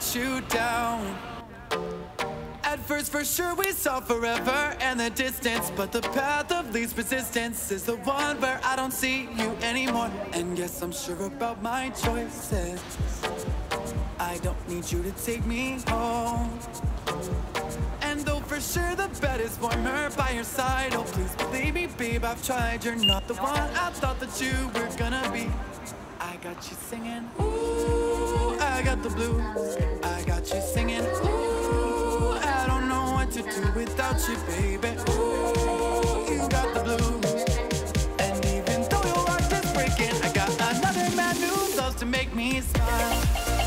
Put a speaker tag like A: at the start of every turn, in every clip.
A: let you down. At first, for sure, we saw forever and the distance. But the path of least resistance is the one where I don't see you anymore. And yes, I'm sure about my choices. I don't need you to take me home. And though for sure the bed is warmer by your side, oh please believe me, babe, I've tried. You're not the one I thought that you were gonna be. I got you singing, ooh, I got the blues. I got you singing, ooh, I don't know what to do without you, baby. Ooh, you got the blues. And even though your heart is breaking, I got another man who loves to make me smile.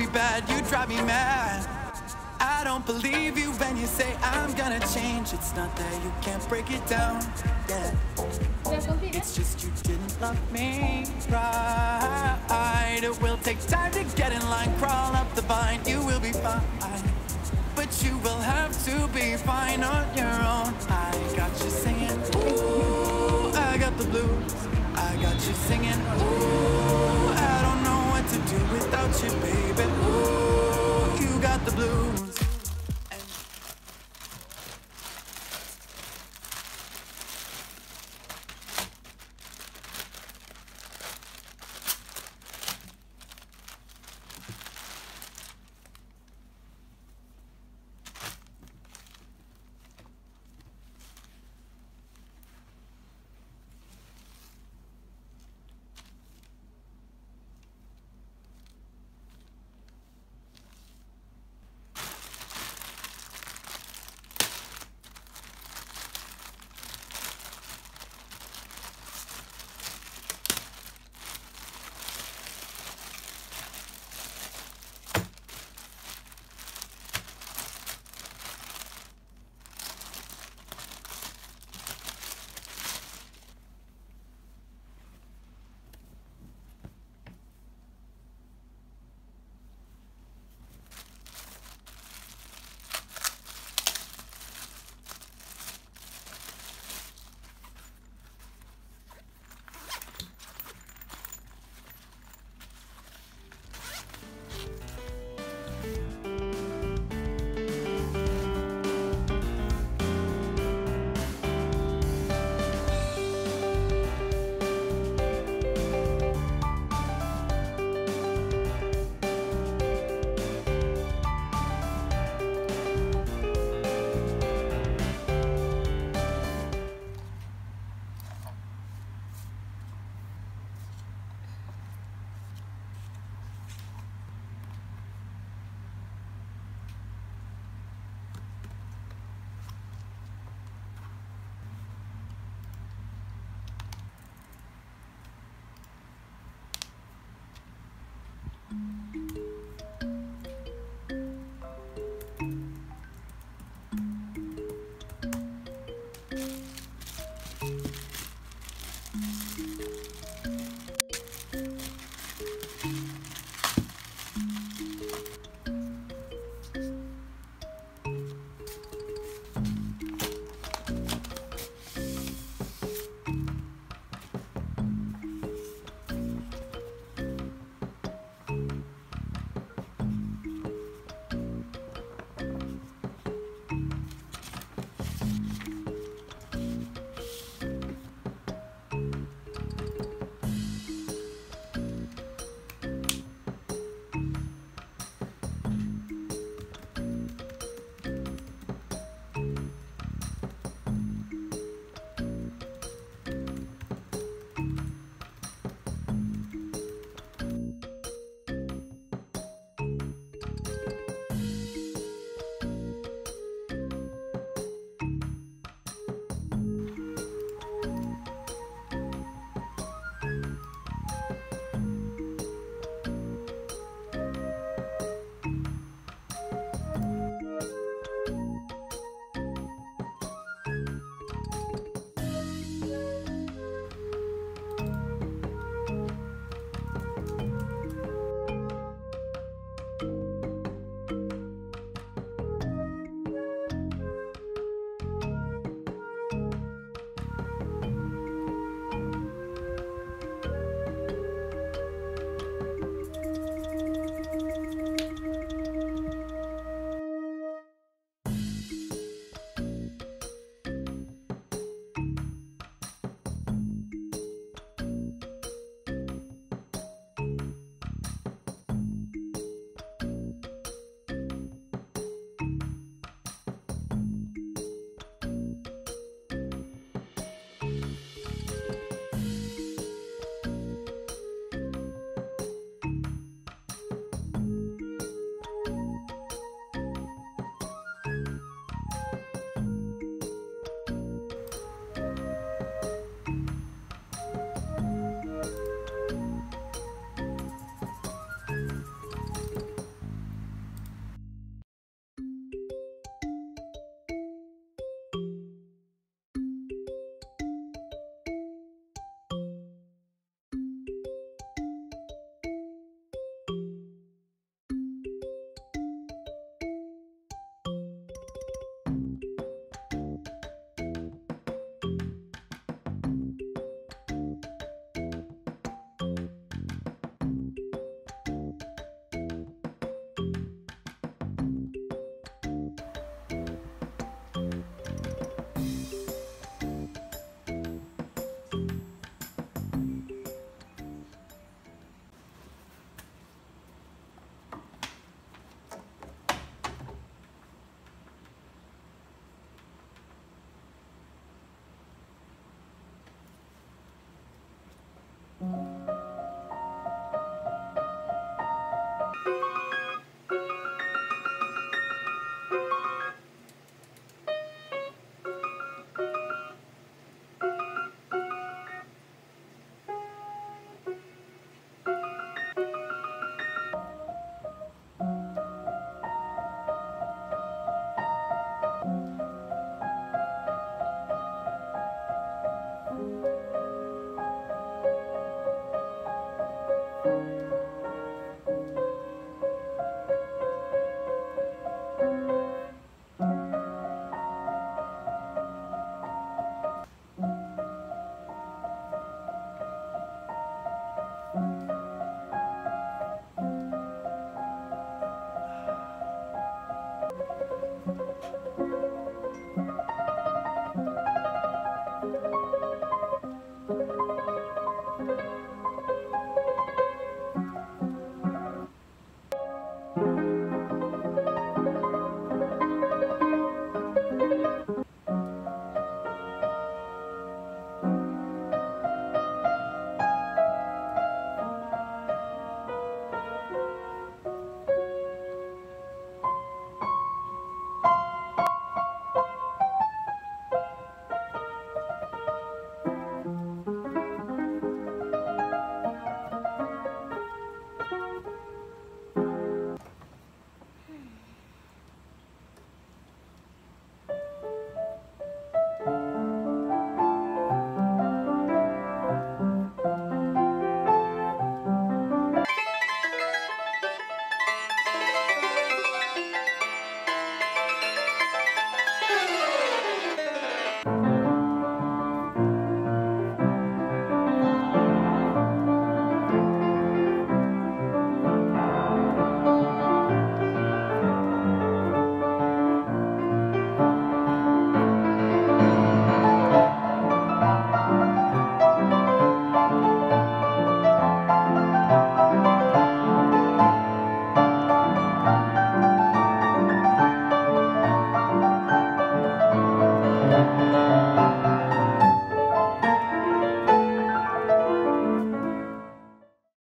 A: Be bad, you drive me mad. I don't believe you when you say I'm gonna change. It's not that you can't break it down. Yeah. It's just you didn't love me right. It will take time to get in line, crawl up the vine. You will be fine, but you will have to be fine on your own. I got you singing, ooh, I got the blues. I got you singing, ooh, I don't know what to do without you, baby.